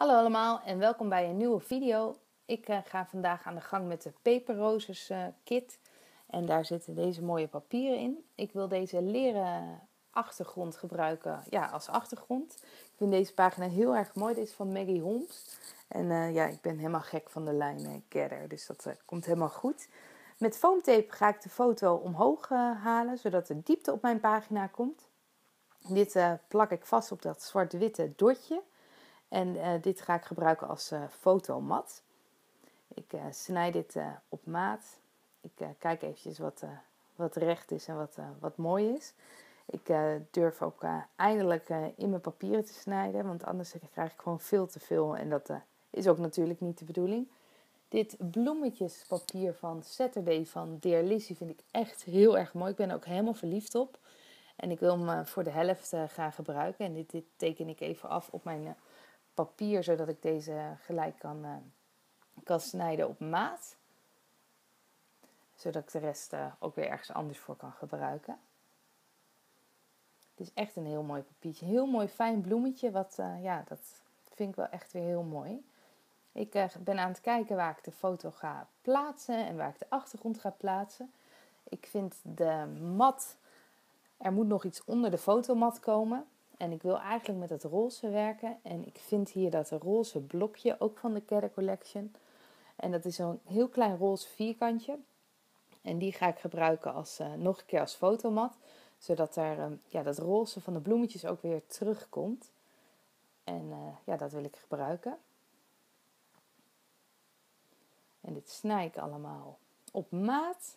Hallo allemaal en welkom bij een nieuwe video. Ik uh, ga vandaag aan de gang met de peperroses uh, kit. En daar zitten deze mooie papieren in. Ik wil deze leren achtergrond gebruiken ja, als achtergrond. Ik vind deze pagina heel erg mooi. Dit is van Maggie Holmes. En uh, ja, ik ben helemaal gek van de lijn Gather. Dus dat komt helemaal goed. Met foamtape ga ik de foto omhoog halen. Zodat de diepte op mijn pagina komt. Dit plak ik vast op dat zwart-witte dotje. En uh, dit ga ik gebruiken als uh, fotomat. Ik uh, snijd dit op maat. Ik kijk eventjes wat, wat recht is en wat, wat mooi is. Ik durf ook eindelijk in mijn papieren te snijden, want anders krijg ik gewoon veel te veel. En dat is ook natuurlijk niet de bedoeling. Dit bloemetjespapier van Saturday van Dear Lizzie vind ik echt heel erg mooi. Ik ben er ook helemaal verliefd op. En ik wil hem voor de helft gaan gebruiken. En dit, dit teken ik even af op mijn papier, zodat ik deze gelijk kan, uh, kan snijden op maat. Zodat ik de rest uh, ook weer ergens anders voor kan gebruiken. Het is echt een heel mooi papiertje. Heel mooi fijn bloemetje. Wat, uh, ja, dat vind ik wel echt weer heel mooi. Ik ben aan het kijken waar ik de foto ga plaatsen en waar ik de achtergrond ga plaatsen. Ik vind de mat, er moet nog iets onder de fotomat komen. En ik wil eigenlijk met het roze werken. En ik vind hier dat roze blokje, ook van de Care Collection. En dat is zo'n heel klein roze vierkantje. En die ga ik gebruiken als, uh, nog een keer als fotomat. Zodat er, uh, ja, dat roze van de bloemetjes ook weer terugkomt. En uh, ja, dat wil ik gebruiken. En dit snij ik allemaal op maat.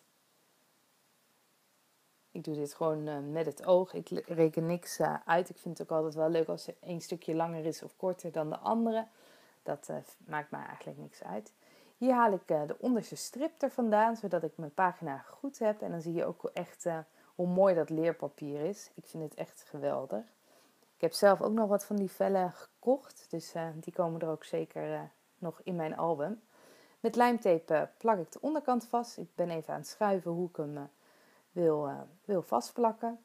Ik doe dit gewoon uh, met het oog. Ik reken niks uh, uit. Ik vind het ook altijd wel leuk als er een stukje langer is of korter dan de andere. Dat uh, maakt mij eigenlijk niks uit. Hier haal ik de onderste strip er vandaan, zodat ik mijn pagina goed heb. En dan zie je ook echt hoe mooi dat leerpapier is. Ik vind het echt geweldig. Ik heb zelf ook nog wat van die vellen gekocht. Dus die komen er ook zeker nog in mijn album. Met lijmtape plak ik de onderkant vast. Ik ben even aan het schuiven hoe ik hem wil, uh, wil vastplakken.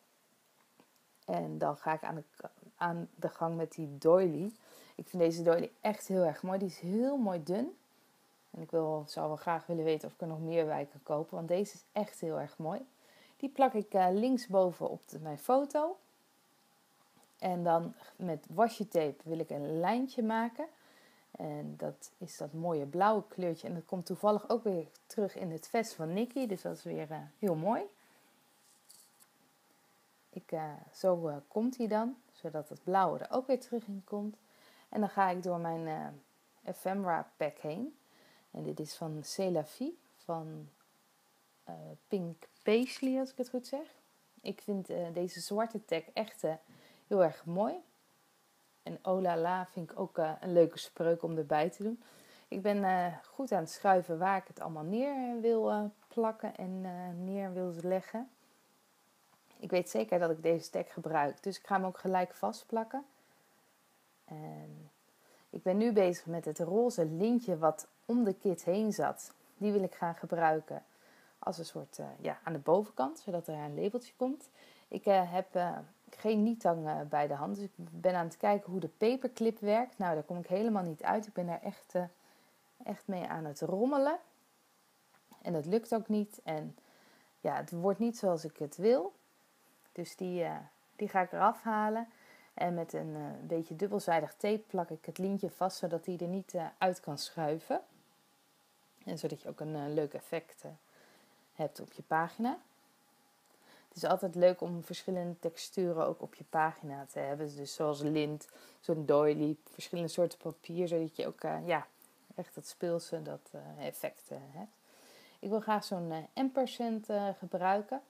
En dan ga ik aan de, aan de gang met die doily. Ik vind deze doily echt heel erg mooi. Die is heel mooi dun. En ik wil, zou wel graag willen weten of ik er nog meer bij kan kopen. Want deze is echt heel erg mooi. Die plak ik uh, linksboven op de, mijn foto. En dan met washi tape wil ik een lijntje maken. En dat is dat mooie blauwe kleurtje. En dat komt toevallig ook weer terug in het vest van Nicky. Dus dat is weer uh, heel mooi. Uh, zo uh, komt hij dan, zodat het blauwe er ook weer terug in komt. En dan ga ik door mijn uh, ephemera pack heen. En dit is van Celavi, van Pink Paisley als ik het goed zeg. Ik vind deze zwarte tag echt heel erg mooi. En oh la la vind ik ook een leuke spreuk om erbij te doen. Ik ben goed aan het schuiven waar ik het allemaal neer wil plakken en neer wil leggen. Ik weet zeker dat ik deze tag gebruik, dus ik ga hem ook gelijk vastplakken. En ik ben nu bezig met het roze lintje wat om de kit heen zat. Die wil ik gaan gebruiken als een soort uh, ja, aan de bovenkant, zodat er een labeltje komt. Ik uh, heb uh, geen nietang bij de hand, dus ik ben aan het kijken hoe de paperclip werkt. Nou, daar kom ik helemaal niet uit. Ik ben daar echt, echt mee aan het rommelen. En dat lukt ook niet. En ja, het wordt niet zoals ik het wil. Dus die, uh, die ga ik eraf halen. En met een uh, beetje dubbelzijdig tape plak ik het lintje vast, zodat hij er niet uh, uit kan schuiven. En zodat je ook een leuk effect hebt op je pagina. Het is altijd leuk om verschillende texturen ook op je pagina te hebben. Dus zoals lint, zo'n doily, verschillende soorten papier, zodat je ook ja, echt dat speelse, dat effect hebt. Ik wil graag zo'n ampersand gebruiken.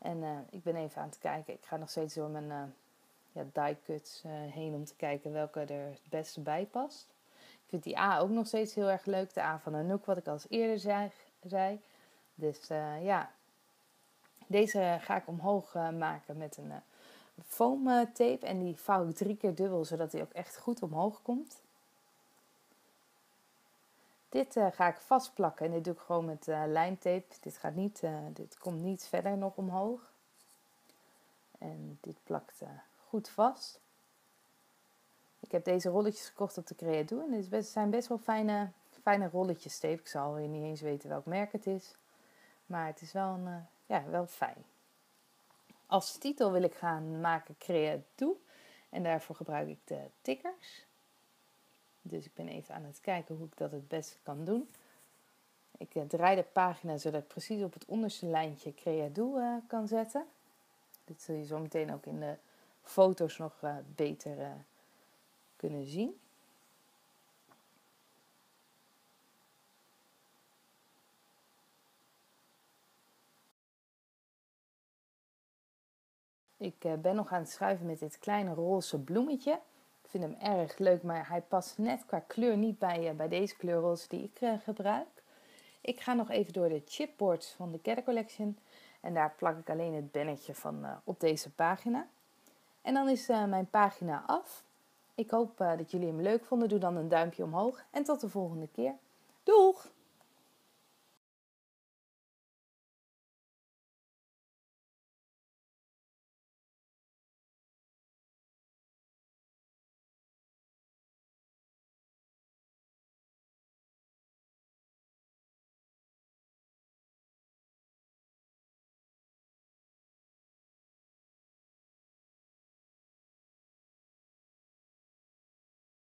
En uh, ik ben even aan het kijken. Ik ga nog steeds door mijn uh, ja, die cuts uh, heen om te kijken welke er het beste bij past. Ik vind die A ook nog steeds heel erg leuk. De A van Anouk, wat ik al eerder zei. zei. Dus ja, deze ga ik omhoog maken met een foam tape. En die vouw ik drie keer dubbel, zodat hij ook echt goed omhoog komt. Dit uh, ga ik vastplakken en dit doe ik gewoon met uh, lijmtape. Dit, gaat niet, uh, dit komt niet verder nog omhoog. En dit plakt goed vast. Ik heb deze rolletjes gekocht op de Creado en het zijn best wel fijne, fijne rolletjes tape. Ik zal weer niet eens weten welk merk het is. Maar het is wel, een, ja, wel fijn. Als titel wil ik gaan maken Creado. En daarvoor gebruik ik de tickers. Dus ik ben even aan het kijken hoe ik dat het beste kan doen. Ik uh, draai de pagina zodat ik precies op het onderste lijntje Creado uh, kan zetten. Dit zul je zo meteen ook in de foto's nog uh, beter kunnen zien. Ik eh, ben nog aan het schuiven met dit kleine roze bloemetje. Vind hem erg leuk, maar hij past net qua kleur niet bij, eh, bij deze kleurroze die ik eh, gebruik. Ik ga nog even door de chipboards van de Gather Collection. En daar plak ik alleen het bannetje van op deze pagina. En dan is mijn pagina af. Ik hoop dat jullie hem leuk vonden. Doe dan een duimpje omhoog. En tot de volgende keer. Doeg!